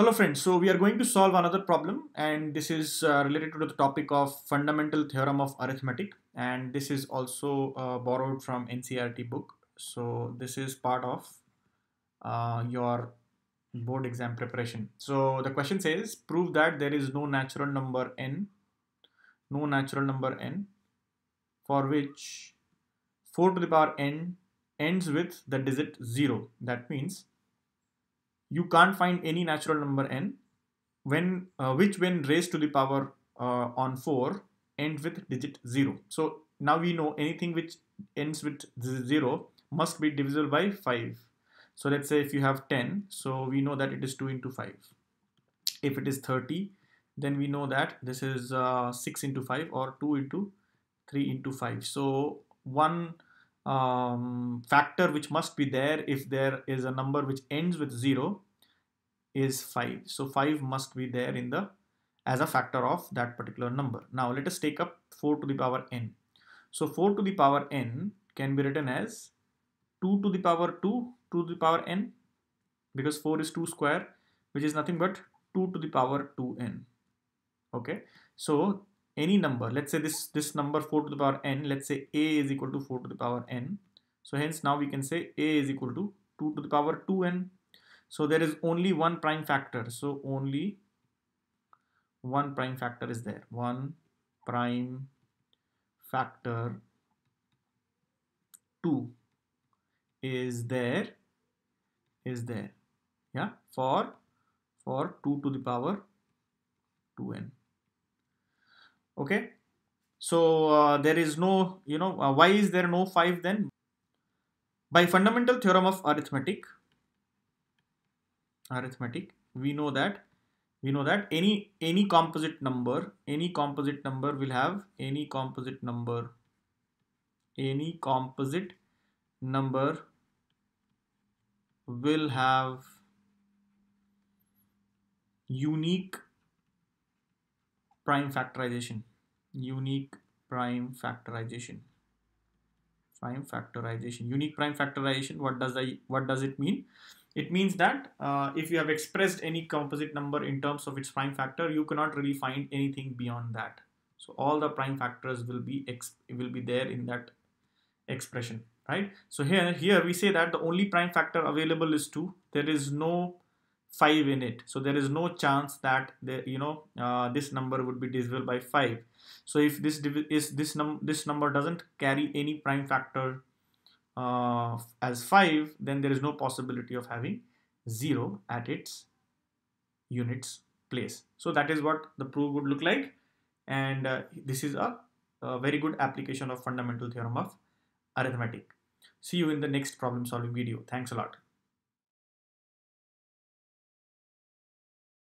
Hello friends, so we are going to solve another problem and this is uh, related to the topic of fundamental theorem of arithmetic and this is also uh, borrowed from NCERT book. So this is part of uh, your board exam preparation. So the question says prove that there is no natural number n, no natural number n for which 4 to the power n ends with the digit 0. That means you can't find any natural number n when uh, which when raised to the power uh, on 4 end with digit 0 so now we know anything which ends with 0 must be divisible by 5 so let's say if you have 10 so we know that it is 2 into 5 if it is 30 then we know that this is uh, 6 into 5 or 2 into 3 into 5 so one um, factor which must be there if there is a number which ends with 0 is 5 so 5 must be there in the as a factor of that particular number. Now let us take up 4 to the power n. So 4 to the power n can be written as 2 to the power 2 to the power n because 4 is 2 square which is nothing but 2 to the power 2n okay? So any number let's say this this number 4 to the power n let's say a is equal to 4 to the power n. So hence now we can say a is equal to 2 to the power 2n so there is only one prime factor. So only one prime factor is there. One prime factor 2 is there is there yeah for for 2 to the power 2n okay? So uh, there is no you know uh, why is there no 5 then? By fundamental theorem of arithmetic arithmetic we know that we know that any any composite number any composite number will have any composite number any composite number will have unique prime factorization. Unique prime factorization. Prime factorization. Unique prime factorization what does I what does it mean? It means that uh, if you have expressed any composite number in terms of its prime factor you cannot really find anything beyond that. So all the prime factors will be will be there in that expression right? So here here we say that the only prime factor available is 2 there is no 5 in it. So there is no chance that the you know uh, this number would be divisible by 5 so if this is this num this number doesn't carry any prime factor uh, as 5 then there is no possibility of having 0 at its units place. So that is what the proof would look like. And uh, this is a, a very good application of fundamental theorem of arithmetic. See you in the next problem solving video. Thanks a lot